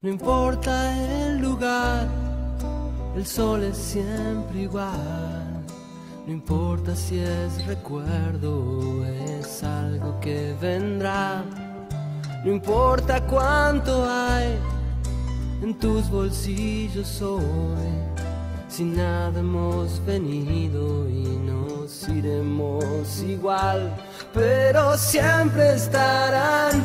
No importa el lugar, el sol es siempre igual. No importa si es recuerdo o es algo que vendrá. No importa cuánto hay en tus bolsillos hoy. Si nada hemos venido y nos iremos igual, pero siempre estarán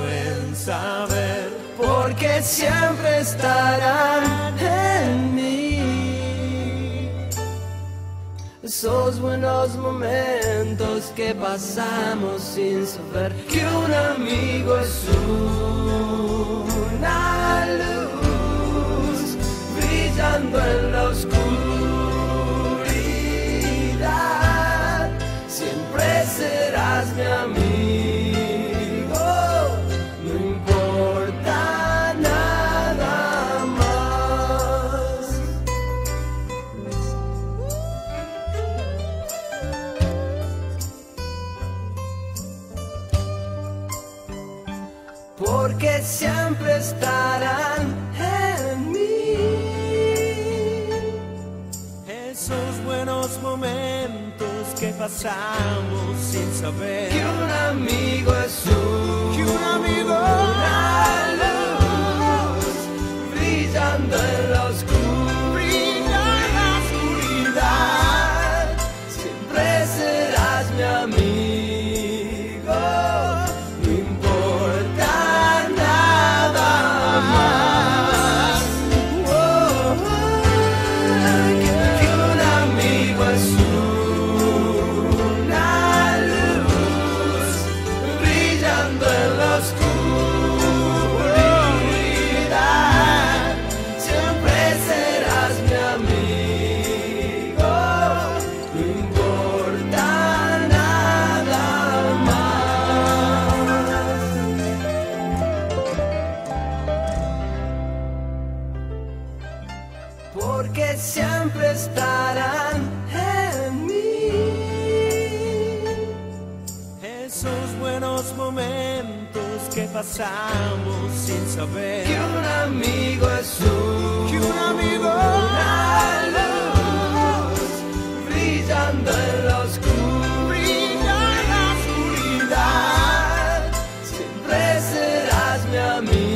saber, porque siempre estarán en mí. Esos buenos momentos que pasamos sin saber que un amigo es una luz brillando en la Porque siempre estarán en mí. esos buenos momentos que pasamos sin saber. Que un amigo es un, siempre estarán en mí. Esos buenos momentos que pasamos sin saber que un amigo es un, que un amigo una luz brillando en la oscuridad. La oscuridad. Siempre serás mi amigo.